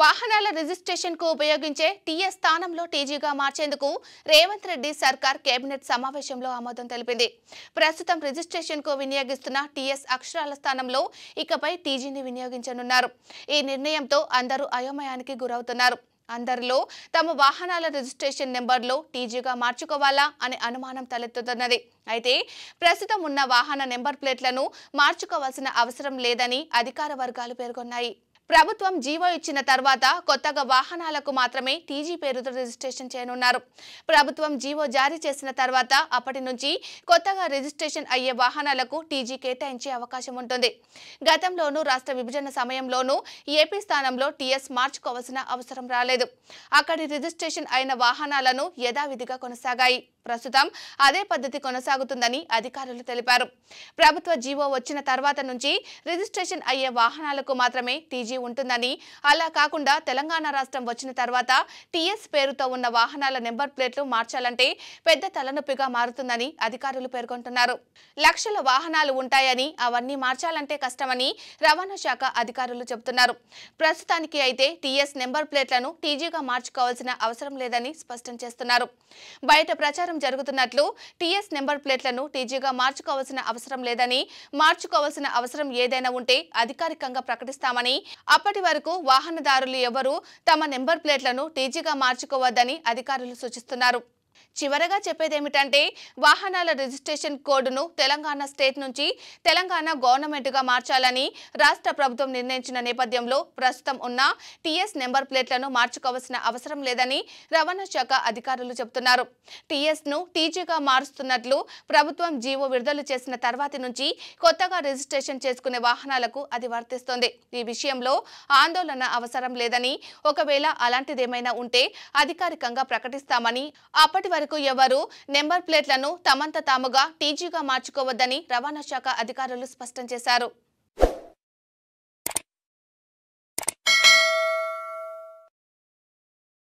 వాహనాల రిజిస్ట్రేషన్కు ఉపయోగించే టీఎస్ స్థానంలో టీజీగా మార్చేందుకు రేవంత్ రెడ్డి సర్కార్ కేబినెట్ సమావేశంలో ఆమోదం తెలిపింది. ప్రస్తుతం రిజిస్ట్రేషన్కు వినియోగిస్తున్న టీఎస్ అక్షరాల స్థానంలో ఇకపై టీజీని వినియోగించనున్నారు. ఈ నిర్ణయంతో అందరూ అయోమయానికి గురవుతున్నారు. అందరిలో తమ వాహనాల రిజిస్ట్రేషన్ నెంబర్లో టీజీగా మార్చుకోవాలా అనే అనుమానం తలెత్తుతున్నది. అయితే ప్రస్తుతం ఉన్న వాహన నెంబర్ ప్లేట్లను మార్చుకోవాల్సిన అవసరం లేదని అధికార వర్గాలు పేర్కొన్నాయి. ప్రభుత్వం జీవో ఇచ్చిన తర్వాత కొత్తగా వాహనాలకు మాత్రమే టీజీ పేరుతో రిజిస్ట్రేషన్ చేయనున్నారు. ప్రభుత్వం జీవో జారీ చేసిన తర్వాత అప్పటి నుంచి కొత్తగా రిజిస్ట్రేషన్ అయ్యే వాహనాలకు టీజీ కేటాయించే అవకాశం ఉంటుంది. గతంలోనూ రాష్ట్ర విభజన సమయంలోనూ ఏపీ స్థానంలో టీఎస్ మార్చుకోవాల్సిన అవసరం రాలేదు. అక్కడి రిజిస్ట్రేషన్ అయిన వాహనాలను యథావిధిగా కొనసాగాయి. ప్రస్తుతం అదే పద్ధతి కొనసాగుతుందని అధికారులు తెలిపారు. ప్రభుత్వ జీవో వచ్చిన తర్వాత నుంచి రిజిస్ట్రేషన్ అయ్యే వాహనాలకు మాత్రమే టీజీ ఉంటుందని అలా కాకుండా తెలంగాణ రాష్ట్రం వచ్చిన తర్వాత టీఎస్ పేరుతో ఉన్న వాహనాల నెంబర్ ప్లేట్లు మార్చాలంటే పెద్ద తలనొప్పిగా మారుతుందని అధికారులు పేర్కొంటున్నారు. లక్షల వాహనాలు ఉంటాయని అవన్నీ మార్చాలంటే కష్టమని రవాణా శాఖ అధికారులు చెబుతున్నారు. ప్రస్తుతానికి అయితే టీఎస్ నెంబర్ ప్లేట్లను టీజీగా మార్చుకోవాల్సిన అవసరం లేదని స్పష్టం చేస్తున్నారు. బయట ప్రచారం జరుగుతున్నట్లు టీఎస్ నెంబర్ ప్లేట్లను టీజీగా మార్చుకోవాల్సిన అవసరం లేదని మార్చుకోవాల్సిన అవసరం ఏదైనా ఉంటే అధికారికంగా ప్రకటిస్తామని అప్పటి వరకు వాహనదారులు ఎవరూ తమ నెంబర్ ప్లేట్లను టీజీగా మార్చుకోవద్దని అధికారులు సూచిస్తున్నారు. చివరగా చెప్పేదేమిటంటే వాహనాల రిజిస్ట్రేషన్ కోడ్ను తెలంగాణ స్టేట్ నుంచి తెలంగాణ గవర్నమెంట్గా మార్చాలని రాష్ట్ర ప్రభుత్వం నిర్ణయించిన నేపథ్యంలో ప్రస్తుతం ఉన్న టీఎస్ నెంబర్ ప్లేట్లను మార్చుకోవాల్సిన అవసరం లేదని రవాణా శాఖ అధికారులు చెబుతున్నారు. టీఎస్ను టీజీగా మారుస్తున్నట్లు ప్రభుత్వం జీవో విడుదల చేసిన తర్వాతి నుంచి కొత్తగా రిజిస్ట్రేషన్ చేసుకునే వాహనాలకు అది వర్తిస్తోంది. ఈ విషయంలో ఆందోళన అవసరం లేదని ఒకవేళ అలాంటిదేమైనా ఉంటే అధికారికంగా ప్రకటిస్తామని అప్పటి వరకు ఎవరు నెంబర్ ప్లేట్లను తమంత తాముగా టీజీగా మార్చుకోవద్దని రవాణా శాఖ అధికారులు స్పష్టం చేశారు.